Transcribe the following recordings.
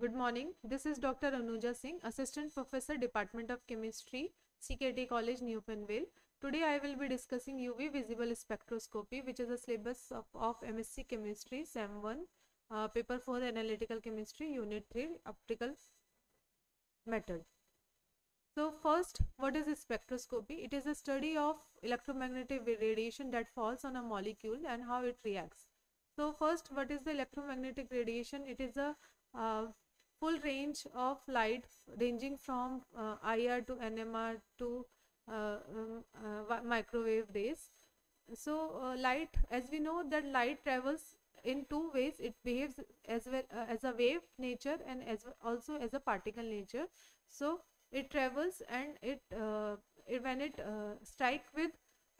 Good morning. This is Dr. Anuja Singh, Assistant Professor, Department of Chemistry, CKT College, New Panvel. Today I will be discussing UV visible spectroscopy, which is a syllabus of, of MSc Chemistry, SEM 1, uh, paper 4 Analytical Chemistry, Unit 3, Optical Method. So first, what is spectroscopy? It is a study of electromagnetic radiation that falls on a molecule and how it reacts. So first, what is the electromagnetic radiation? It is a uh, full range of light ranging from uh, IR to NMR to uh, um, uh, microwave rays. So uh, light, as we know that light travels in two ways. It behaves as well uh, as a wave nature and as also as a particle nature. So it travels and it, it when it strike with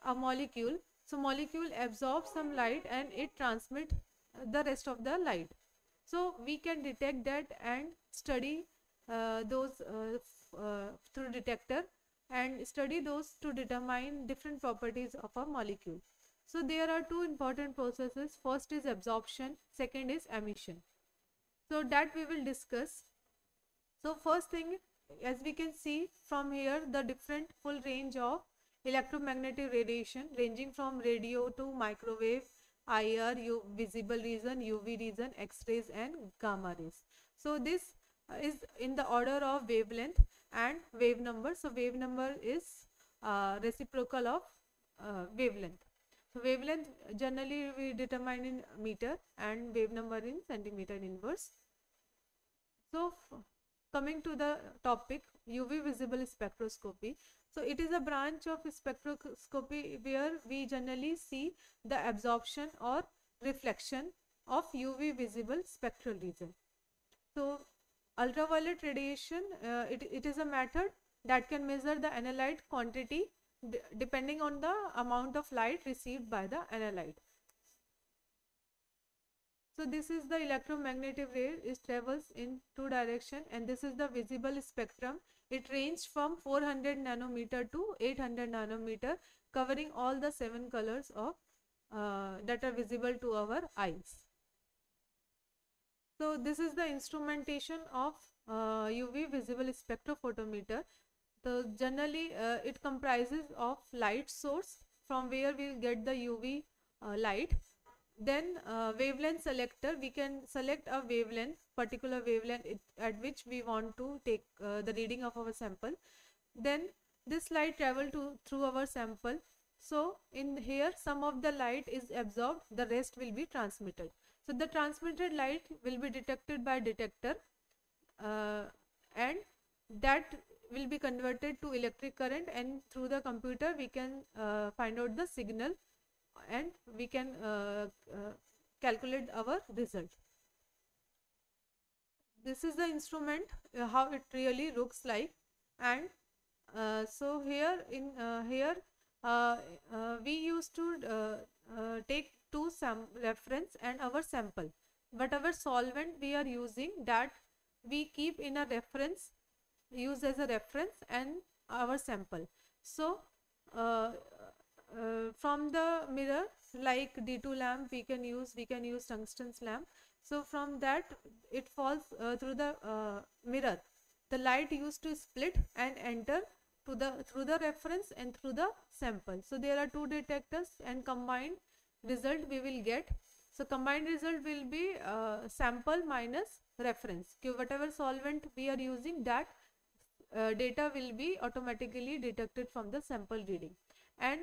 a molecule, so molecule absorbs some light and it transmits the rest of the light. So we can detect that and study uh, those uh, uh, through detector and study those to determine different properties of a molecule. So there are two important processes. First is absorption, second is emission. So that we will discuss. So first thing as we can see from here the different full range of electromagnetic radiation ranging from radio to microwave, IR, U visible region, UV region, X-rays and gamma rays. So this is in the order of wavelength and wave number. So wave number is uh, reciprocal of uh, wavelength. So wavelength generally we determine in meter and wave number in centimeter inverse. So coming to the topic UV visible spectroscopy. So it is a branch of spectroscopy where we generally see the absorption or reflection of UV visible spectral region. So ultraviolet radiation, uh, it, it is a method that can measure the analyte quantity depending on the amount of light received by the analyte. So this is the electromagnetic wave. it travels in two direction and this is the visible spectrum it ranged from 400 nanometer to 800 nanometer covering all the seven colors of uh, that are visible to our eyes. So this is the instrumentation of uh, UV visible spectrophotometer. So generally uh, it comprises of light source from where we get the UV uh, light then uh, wavelength selector we can select a wavelength particular wavelength it, at which we want to take uh, the reading of our sample. Then this light travel to through our sample. So in here some of the light is absorbed the rest will be transmitted. So the transmitted light will be detected by detector uh, and that will be converted to electric current and through the computer we can uh, find out the signal and we can uh, uh, calculate our result. This is the instrument uh, how it really looks like. And so here in here we used to take two sam reference and our sample. Our solvent we are using that we keep in a reference use as a reference and our sample. So uh, uh, from the mirror like D2 lamp we can use we can use tungsten lamp. So from that it falls uh, through the uh, mirror. The light used to split and enter to the through the reference and through the sample. So there are two detectors and combined result we will get. So combined result will be uh, sample minus reference. Okay, whatever solvent we are using that uh, data will be automatically detected from the sample reading. And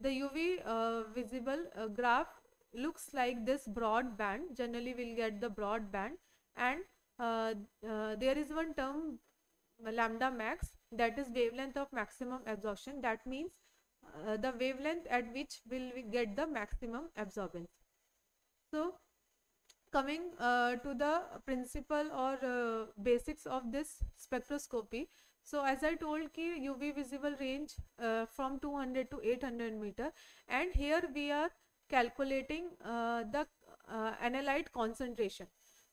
the UV uh, visible uh, graph looks like this broad band. Generally, we'll get the broad band and uh, uh there is one term lambda max that is wavelength of maximum absorption. That means uh, the wavelength at which will we get the maximum absorbance. So, coming uh, to the principle or basics of this spectroscopy, so as I told ki UV visible range uh, from 200 to 800 meter and here we are calculating uh, the uh, analyte concentration.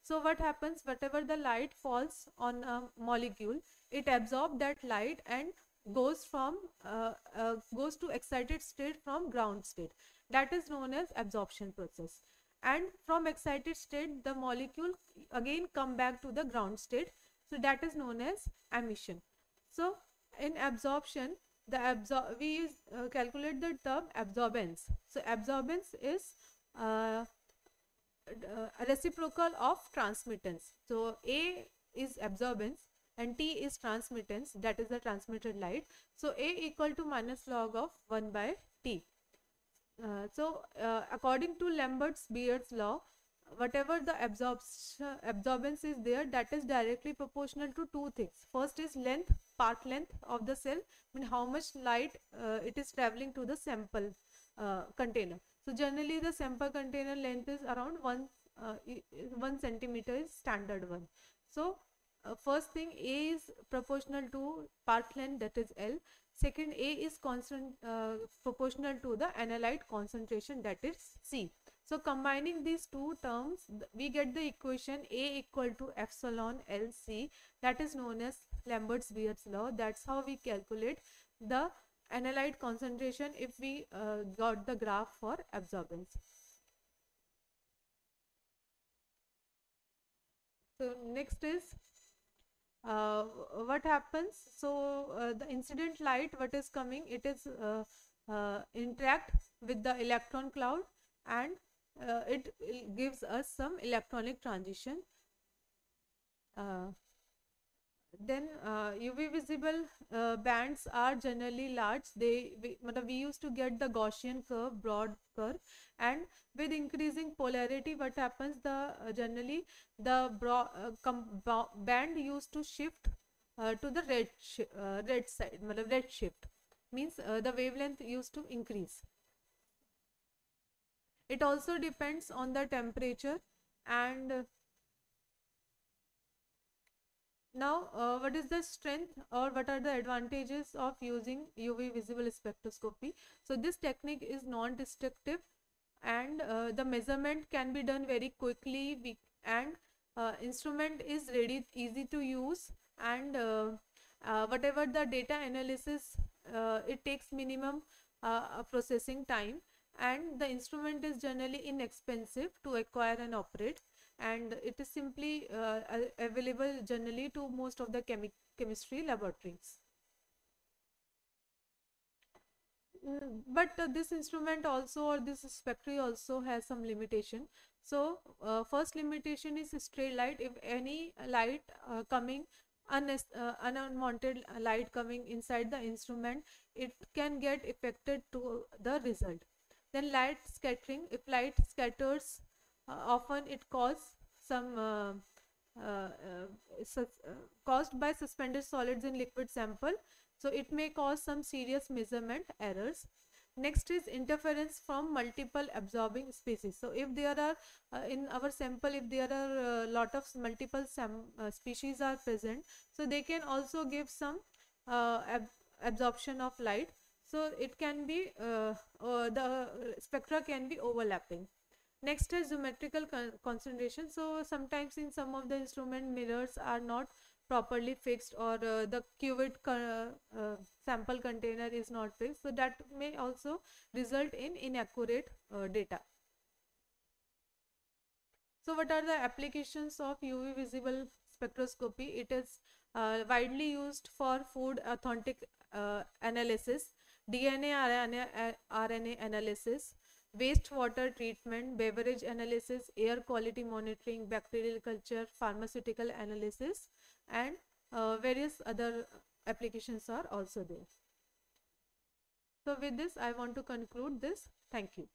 So what happens? Whatever the light falls on a molecule it absorbs that light and goes from uh, uh, goes to excited state from ground state. That is known as absorption process. And from excited state the molecule again come back to the ground state. So that is known as emission so in absorption the absor we uh, calculate the term absorbance. So absorbance is uh, uh, a reciprocal of transmittance. So a is absorbance and t is transmittance that is the transmitted light. So a equal to minus log of 1 by t. Uh, so uh, according to lambert's beer's law whatever the absorption absorbance is there that is directly proportional to two things. First is length path length of the cell I mean how much light uh, it is traveling to the sample uh, container. So generally the sample container length is around one uh, one centimeter is standard one. So uh, first thing a is proportional to path length that is l second a is constant uh, proportional to the analyte concentration that is c so combining these two terms, we get the equation A equal to epsilon LC that is known as Lambert's-Beer's law. That's how we calculate the analyte concentration if we uh, got the graph for absorbance. So next is uh, what happens. So uh, the incident light what is coming it is uh, uh, interact with the electron cloud and uh, it, it, gives us some electronic transition. Uh, then uh, UV visible uh, bands are generally large. They we, we used to get the Gaussian curve, broad curve, and with increasing polarity, what happens? The uh, generally the broad uh, band used to shift to the red red side, red shift means the wavelength used to increase it also depends on the temperature and now uh, what is the strength or what are the advantages of using UV visible spectroscopy? So this technique is non-destructive and uh, the measurement can be done very quickly. And uh, instrument is ready easy to use and uh, uh, whatever the data analysis uh, it takes minimum processing time and the instrument is generally inexpensive to acquire and operate and it is simply uh, available generally to most of the chemi chemistry laboratories. Mm, but uh, this instrument also or this spectry also has some limitation. So uh, first limitation is stray light. If any light uh, coming un uh, unwanted light coming inside the instrument, it can get affected to the result. Then light scattering, if light scatters, often it causes some uh, uh, uh, uh, caused by suspended solids in liquid sample. So it may cause some serious measurement errors. Next is interference from multiple absorbing species. So if there are uh, in our sample, if there are a lot of multiple uh, species are present, so they can also give some uh, ab absorption of light so it can be uh, uh, the spectra can be overlapping next is geometrical con concentration. So sometimes in some of the instrument mirrors are not properly fixed or uh, the cuvette uh, sample container is not fixed. So that may also result in inaccurate uh, data. So what are the applications of uv visible spectroscopy? It is uh, widely used for food authentic analysis DNA RNA, RNA analysis, wastewater treatment, beverage analysis, air quality monitoring, bacterial culture, pharmaceutical analysis and uh, various other applications are also there. So with this I want to conclude this. Thank you.